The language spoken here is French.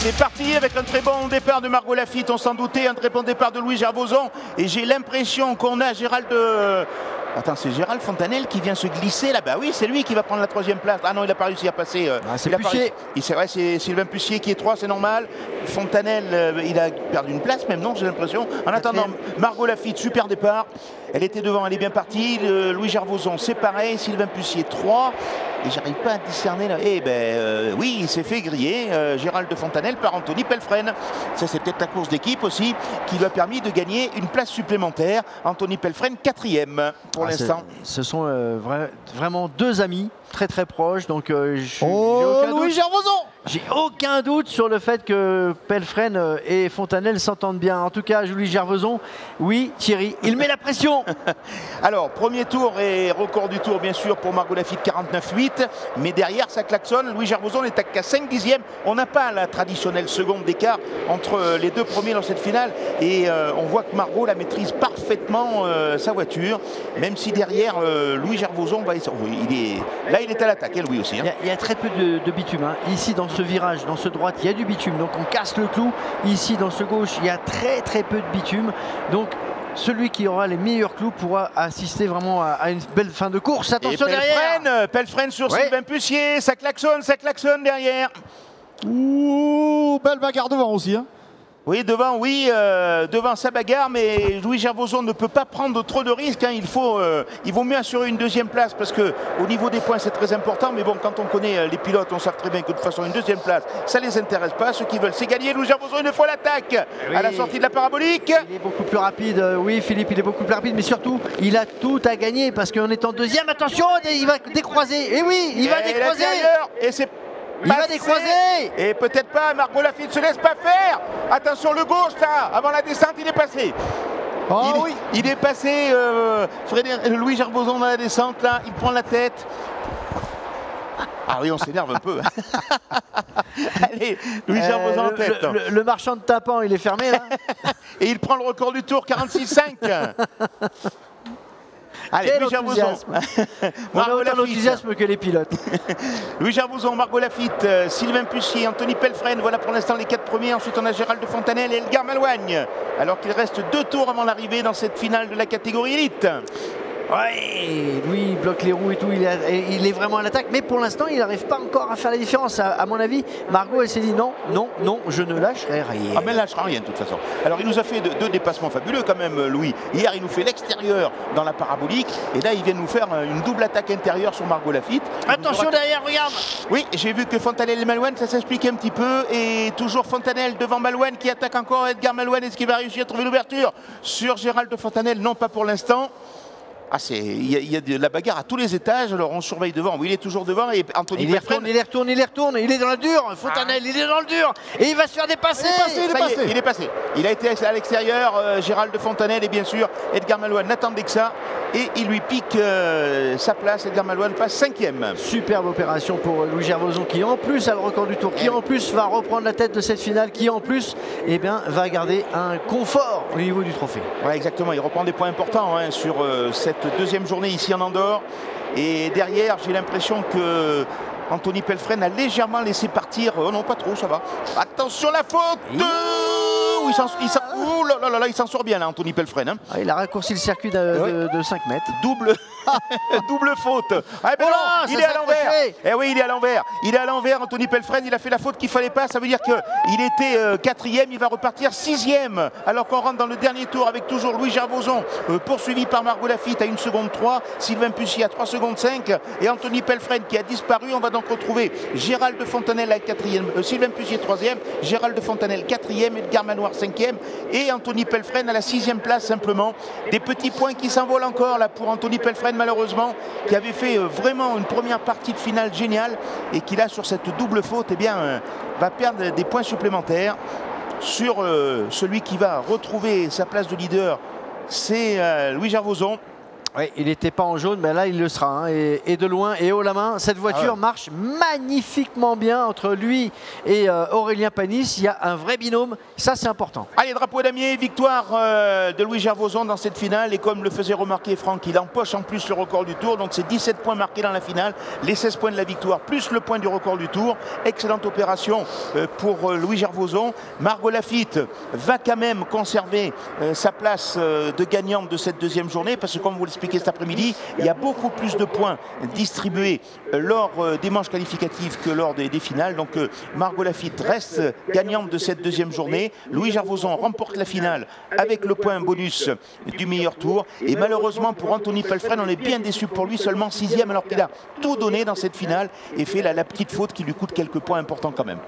C'est parti avec un très bon départ de Margot Lafitte, on s'en doutait, un très bon départ de Louis Gervoson. Et j'ai l'impression qu'on a Gérald de... Attends, c'est Gérald Fontanel qui vient se glisser là. Bah oui, c'est lui qui va prendre la troisième place. Ah non, il n'a pas réussi à passer. euh, Ah, c'est. C'est vrai, c'est Sylvain Pucier qui est 3, c'est normal. Fontanel, euh, il a perdu une place même, non, j'ai l'impression. En attendant, Margot Lafitte, super départ. Elle était devant, elle est bien partie. Le- Louis Gervoson, c'est pareil. Sylvain Pucier, 3. Et j'arrive pas à discerner là. Eh ben euh, oui, il s'est fait griller. euh, Gérald de Fontanel par Anthony Pelfren. Ça, c'est peut-être la course d'équipe aussi qui lui a permis de gagner une place supplémentaire. Anthony Pelfren, quatrième pour Ah, l'instant. Ce sont euh, vra- vraiment deux amis très très proches. Donc euh, Oh, aucun Louis j'ai aucun doute sur le fait que Pelfren euh, et Fontanelle s'entendent bien. En tout cas, Louis Gerveson, oui, Thierry, il met la pression. Alors, premier tour et record du tour, bien sûr, pour Margot Lafitte, 49-8. Mais derrière, ça klaxonne. Louis Gervoson n'est qu'à 5 dixièmes. On n'a pas la traditionnelle seconde d'écart entre euh, les deux premiers dans cette finale. Et euh, on voit que Margot la maîtrise parfaitement euh, sa voiture. Même si derrière, Louis Gervoson, va il est... là, il est à l'attaque, hein, Louis aussi. hein. Il y, a, il y a très peu de, de bitume. hein. Ici, dans ce virage, dans ce droite, il y a du bitume. Donc on casse le clou. Ici, dans ce gauche, il y a très très peu de bitume. Donc celui qui aura les meilleurs clous pourra assister vraiment à, une belle fin de course. Et Attention derrière Pelfren, Pelfren sur Ouais. Sylvain Pucier, ça klaxonne, ça klaxonne derrière. Ouh, belle bagarre devant aussi. hein. Oui, devant, oui, euh, devant sa bagarre, mais Louis Gervoson ne peut pas prendre trop de risques. hein. Il, faut, euh, il vaut mieux assurer une deuxième place parce que au niveau des points, c'est très important. Mais bon, quand on connaît euh, les pilotes, on sait très bien que de toute façon, une deuxième place, ça les intéresse pas. Ceux qui veulent, c'est gagner. Louis Gervoson, une fois l'attaque Oui. à la sortie de la parabolique. Il est beaucoup plus rapide, oui Philippe, il est beaucoup plus rapide, mais surtout, il a tout à gagner parce qu'en étant deuxième, attention, il va décroiser. Et oui, il va décroiser. Et c'est Il va décroiser. Et peut-être pas, Margot Lafitte se laisse pas faire. Attention, le gauche, là, avant la descente, il est passé. Oh il, est- oui il est passé, euh, Frédéric- Louis Gerboson dans la descente, là, il prend la tête. Ah oui, on s'énerve un peu. Allez, Louis Euh, Gerboson en le- tête. le, le- le marchand de tapant, il est fermé là. Et il prend le record du tour, 46,5. Allez, Quel Louis enthousiasme. On a autant d'enthousiasme que les pilotes. Louis Gerbouzon, Margot Lafitte, euh, Sylvain Pucier, Anthony Pelfren, voilà pour l'instant les quatre premiers. Ensuite, on a Gérald de Fontanelle et Elgar Malouagne. Alors qu'il reste deux tours avant l'arrivée dans cette finale de la catégorie élite. Ouais, lui il bloque les roues et tout, il est, il est vraiment à l'attaque, mais pour l'instant il n'arrive pas encore à faire la différence. À, à mon avis, Margot elle s'est dit non, non, non, je ne lâcherai rien. Ah, mais je lâchera rien de toute façon. Alors, il nous a fait deux, deux dépassements fabuleux quand même, Louis. Hier, il nous fait l'extérieur dans la parabolique. Et là, il vient nous faire euh, une double attaque intérieure sur Margot Lafitte. Attention aura- derrière, regarde Oui, j'ai vu que Fontanelle et Malouane, ça s'explique un petit peu. Et toujours Fontanelle devant Malouane qui attaque encore Edgar Malouane. Est-ce qu'il va réussir à trouver l'ouverture? Sur Gérald de Fontanelle Non, pas pour l'instant. Ah, c'est, il y, a- il y a de la bagarre à tous les étages. Alors on surveille devant. Oui, il est toujours devant. Et Anthony Il les retourne, il les retourne, il les retourne, il est dans la dure, Fontanelle, il est dans le dur, et il va se faire dépasser Il est passé, il est ça y est, passé. il est passé. Il a été à l'extérieur. euh, Gérald de Fontanelle et bien sûr Edgar Malouane n'attendait que ça. Et il lui pique euh, sa place. Edgar Malouane passe cinquième. Superbe opération pour Louis Gervoson qui en plus a le record du tour, qui Eh en plus va reprendre la tête de cette finale, qui en plus eh bien, va garder un confort au niveau du trophée. Voilà, exactement. Il reprend des points importants hein, sur euh, cette deuxième journée ici en Andorre. Et derrière, j'ai l'impression que Anthony Pelfren a légèrement laissé partir. Oh non, pas trop, ça va. Attention la faute il il s'en- ouh là là là là, il s'en sort bien là, Anthony Pelfren. hein. Ah, il a raccourci le circuit de, Ouais. de- de 5 mètres. Double, double faute. Ah, ben Oh non, il est à l'envers. Eh oui, il est à l'envers. Il est à l'envers, Anthony Pelfren. Il a fait la faute qu'il fallait pas. Ça veut dire qu'il était euh, quatrième. Il va repartir sixième. Alors qu'on rentre dans le dernier tour avec toujours Louis Gervoson, euh, poursuivi par Margot Lafitte à 1 seconde 3. Sylvain Pussy à 3 secondes 5. Et Anthony Pelfren qui a disparu. On va donc retrouver Gérald de Fontanelle à quatrième. euh, Sylvain Pussy troisième. Gérald de Fontanelle quatrième. Edgar Manoir cinquième. Et Anthony Pelfren à la sixième place simplement. Des petits points qui s'envolent encore là pour Anthony Pelfren malheureusement qui avait fait euh, vraiment une première partie de finale géniale et qui là sur cette double faute eh bien, euh, va perdre des points supplémentaires sur euh, celui qui va retrouver sa place de leader c'est Louis Gervoson Oui, il n'était pas en jaune, mais là il le sera. hein, et, et de loin et haut la main, cette voiture Ah ouais. marche magnifiquement bien entre lui et euh, Aurélien Panis. Il y a un vrai binôme, ça c'est important. Allez, drapeau damier, victoire euh, de Louis Gervoson dans cette finale. Et comme le faisait remarquer Franck, il empoche en plus le record du tour. Donc c'est 17 points marqués dans la finale, les 16 points de la victoire, plus le point du record du tour. Excellente opération euh, pour Louis Gervoson. Margot Lafitte va quand même conserver sa place de gagnante de cette deuxième journée, parce que comme vous l'expliquez cet après-midi, il y a beaucoup plus de points distribués euh, lors euh, des manches qualificatives que lors des, finales. Donc euh, Margot Lafitte reste gagnante de cette deuxième journée. Louis Gervoson remporte la finale avec le point bonus du meilleur tour. Et malheureusement pour Anthony Pelfren, on est bien déçu pour lui, seulement sixième alors qu'il a tout donné dans cette finale et fait la petite faute qui lui coûte quelques points importants quand même.